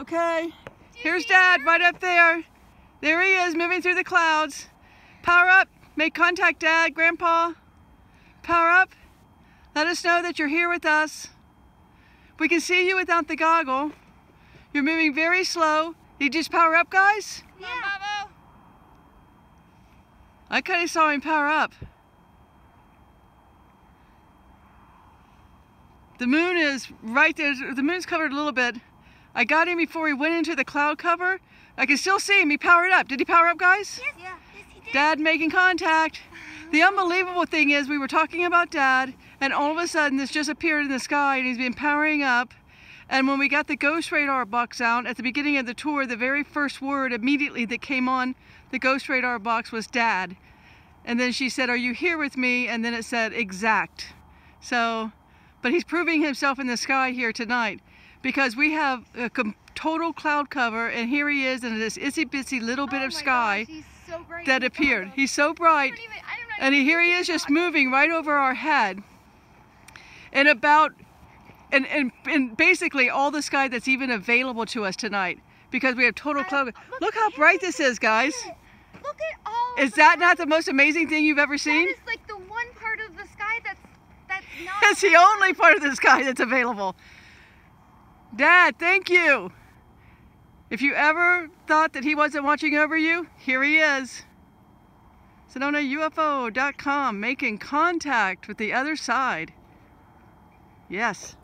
Okay, here's Dad right up there. There he is, moving through the clouds. Power up, make contact, Dad, Grandpa. Power up. Let us know that you're here with us. We can see you without the goggle. You're moving very slow. Did you just power up, guys? Yeah. I kind of saw him power up. The moon is right there. The moon's covered a little bit. I got him before he went into the cloud cover. I can still see him. He powered up. Did he power up, guys? Yes, yeah. yes, he did. Dad making contact. The oh. unbelievable thing is we were talking about Dad and all of a sudden this just appeared in the sky and he's been powering up. And when we got the Ghost Radar box out at the beginning of the tour, the very first word immediately that came on the Ghost Radar box was Dad. And then she said, are you here with me? And then it said exact. So, but he's proving himself in the sky here tonight because we have a total cloud cover and here he is in this itsy bitsy little bit oh of sky gosh, so that appeared. He's so bright. Even, and here he is just moving right over our head. And about, and, and, and basically all the sky that's even available to us tonight because we have total cloud. Look, look how bright this is, guys. Look at all. Is that not the most amazing thing you've ever seen? That is like the one part of the sky that's that's not. It's the only part of the sky that's available. Dad, thank you. If you ever thought that he wasn't watching over you, here he is. SedonaUFO.com making contact with the other side. Yes.